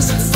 Podcast.